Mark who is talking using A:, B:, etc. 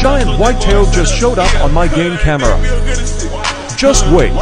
A: giant whitetail just showed up on my game camera. Just wait.